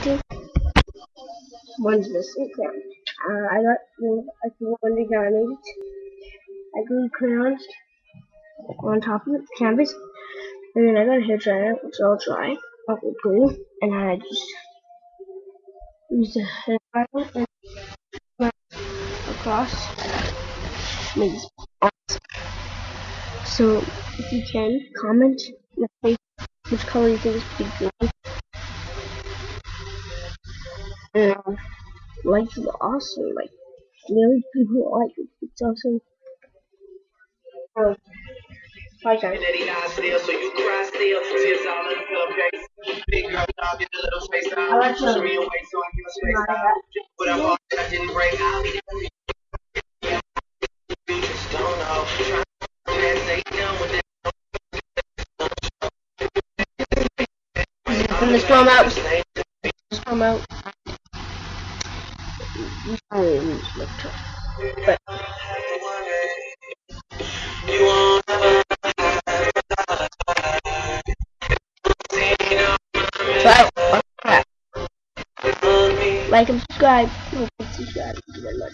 painting. One's missing crayon. Uh, I got I think one the garnet. I glued crayons on top of the canvas, and then I got a hair dryer, which I'll dry, I'll glue, and I just use the hair dryer and across. Make so if you can comment which color you think is pretty good. And like is awesome. Like really people like it. It's awesome. Bye guys. I like When this come out, this come out. But like and subscribe. subscribe. Thank you very much.